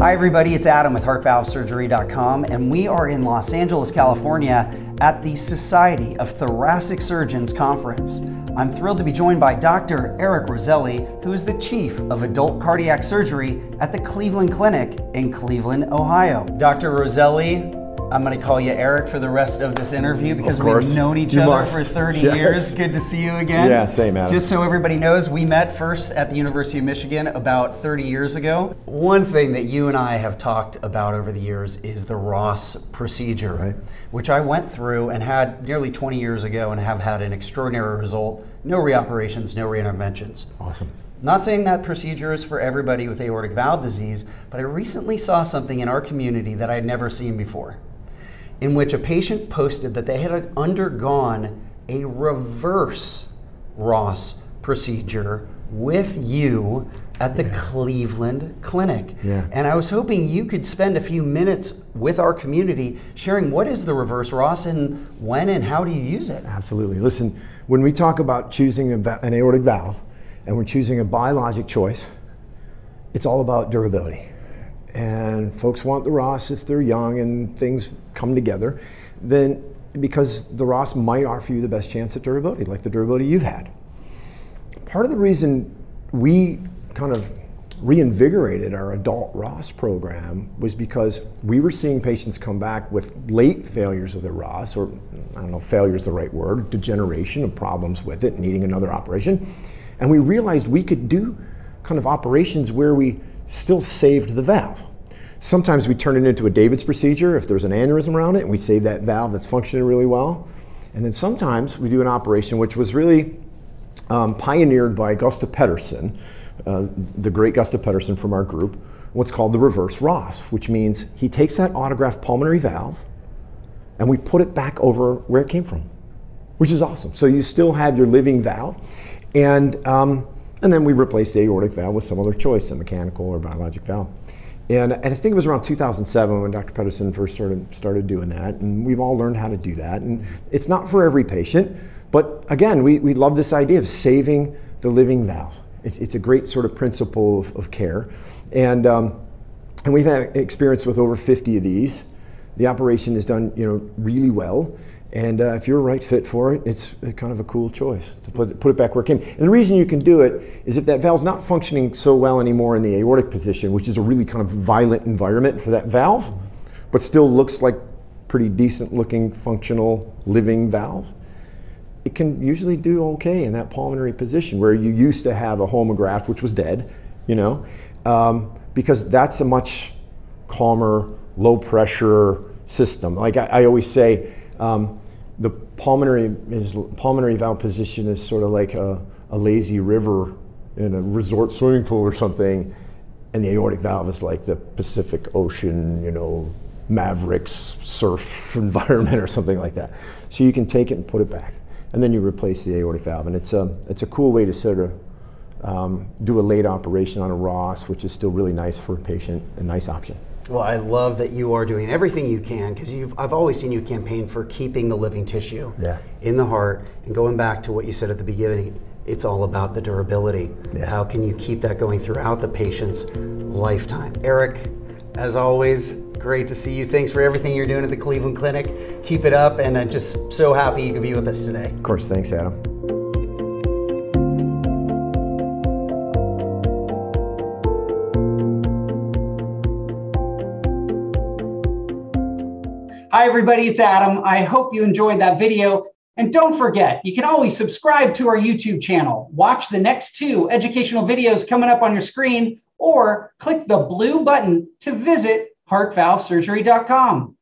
Hi, everybody. It's Adam with HeartValveSurgery.com, and we are in Los Angeles, California at the Society of Thoracic Surgeons Conference. I'm thrilled to be joined by Dr. Eric Roselli, who is the Chief of Adult Cardiac Surgery at the Cleveland Clinic in Cleveland, Ohio. Dr. Roselli, I'm going to call you Eric for the rest of this interview because we've known each you other must. for 30 Yes. years. Good to see you again. Yeah, same, Adam. Just so everybody knows, we met first at the University of Michigan about 30 years ago. One thing that you and I have talked about over the years is the Ross procedure, Right. which I went through and had nearly 20 years ago and have had an extraordinary result. No reoperations, no reinterventions. Awesome. Not saying that procedure is for everybody with aortic valve disease, but I recently saw something in our community that I'd never seen before, in which a patient posted that they had undergone a reverse Ross procedure with you at the Cleveland Clinic. Yeah. And I was hoping you could spend a few minutes with our community sharing what is the reverse Ross and when and how do you use it? Absolutely. Listen, when we talk about choosing an aortic valve and we're choosing a biologic choice, it's all about durability. And folks want the Ross if they're young and things come together, then because the Ross might offer you the best chance at durability, like the durability you've had. Part of the reason we kind of reinvigorated our adult Ross program was because we were seeing patients come back with late failures of their Ross, or I don't know, failure is the right word, degeneration of problems with it, needing another operation. And we realized we could do kind of operations where we still saved the valve. Sometimes we turn it into a David's procedure if there's an aneurysm around it, and we save that valve that's functioning really well. And then sometimes we do an operation which was really um, pioneered by Gustav Pettersson, uh, the great Gustav Pettersson from our group, what's called the reverse Ross, which means he takes that autograft pulmonary valve and we put it back over where it came from, which is awesome. So you still have your living valve, and um, and then we replace the aortic valve with some other choice, a mechanical or biologic valve. And, and I think it was around 2007 when Dr. Pettersson first started, started doing that, and we've all learned how to do that. And it's not for every patient, but again, we, we love this idea of saving the living valve. It's, it's a great sort of principle of, of care. And, um, and we've had experience with over 50 of these. The operation is done, you know, really well. And uh, if you're a right fit for it, it's kind of a cool choice to put, it- put it back where it came. And the reason you can do it is if that valve's not functioning so well anymore in the aortic position, which is a really kind of violent environment for that valve, but still looks like pretty decent looking, functional, living valve, it can usually do okay in that pulmonary position where you used to have a homograft, which was dead, you know, um, because that's a much calmer, low pressure system. Like I, I always say, um, the pulmonary is pulmonary valve position is sort of like a, a lazy river in a resort swimming pool or something, and the aortic valve is like the Pacific Ocean, you know, Mavericks surf environment or something like that. So you can take it and put it back, and then you replace the aortic valve, and it's a it's a cool way to sort of um, do a late operation on a Ross, which is still really nice for a patient, a nice option. Well, I love that you are doing everything you can because I've always seen you campaign for keeping the living tissue Yeah. in the heart and going back to what you said at the beginning. It's all about the durability. Yeah. How can you keep that going throughout the patient's lifetime? Eric, as always, great to see you. Thanks for everything you're doing at the Cleveland Clinic. Keep it up, and I'm just so happy you could be with us today. Of course, thanks, Adam. Hi, everybody, it's Adam. I hope you enjoyed that video. And don't forget, you can always subscribe to our YouTube channel, watch the next two educational videos coming up on your screen, or click the blue button to visit heartvalvesurgery.com.